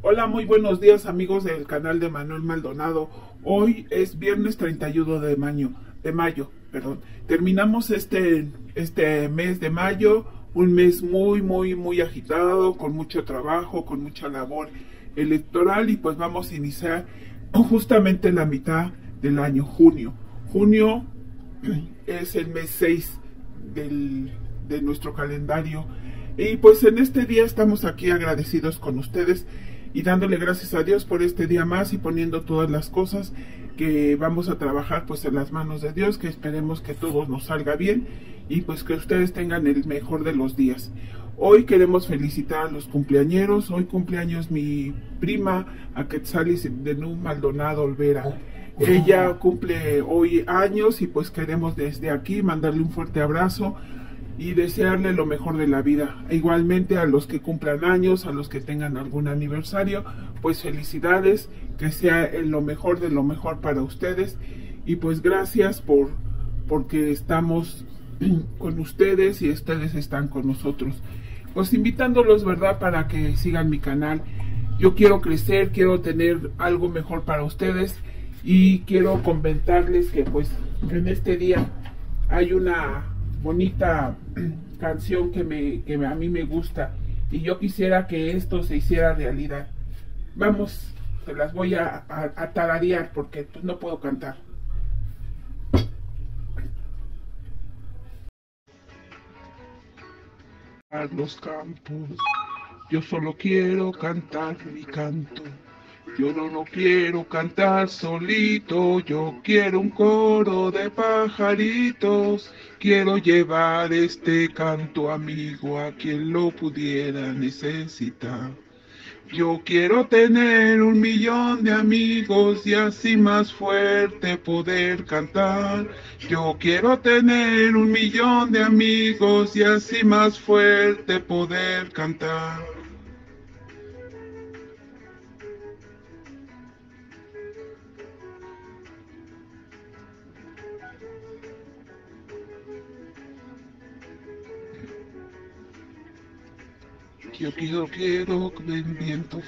Hola, muy buenos días amigos del canal de Manuel Maldonado. Hoy es viernes 31 de mayo, de mayo, perdón. Terminamos este, este mes de mayo, un mes muy, muy, muy agitado, con mucho trabajo, con mucha labor electoral y pues vamos a iniciar justamente la mitad del año, junio. Junio es el mes 6 del, de nuestro calendario y pues en este día estamos aquí agradecidos con ustedes y dándole gracias a Dios por este día más y poniendo todas las cosas que vamos a trabajar pues en las manos de Dios, que esperemos que todo nos salga bien y pues que ustedes tengan el mejor de los días. Hoy queremos felicitar a los cumpleañeros, hoy cumpleaños mi prima Aquetzalis de Nu Maldonado Olvera. Ella cumple hoy años y pues queremos desde aquí mandarle un fuerte abrazo y desearle lo mejor de la vida. Igualmente a los que cumplan años, a los que tengan algún aniversario, pues felicidades, que sea lo mejor de lo mejor para ustedes y pues gracias por porque estamos con ustedes y ustedes están con nosotros. Pues invitándolos, ¿verdad?, para que sigan mi canal. Yo quiero crecer, quiero tener algo mejor para ustedes y quiero comentarles que pues en este día hay una bonita canción que, me, que a mí me gusta y yo quisiera que esto se hiciera realidad. Vamos, se las voy a, a, porque pues, no puedo cantar. Los campos, yo solo quiero cantar mi canto. Yo no, no quiero cantar solito, yo quiero un coro de pajaritos. Quiero llevar este canto amigo a quien lo pudiera necesitar. Yo quiero tener un millón de amigos y así más fuerte poder cantar. Yo quiero tener un millón de amigos y así más fuerte poder cantar. Yo quiero, quiero que el viento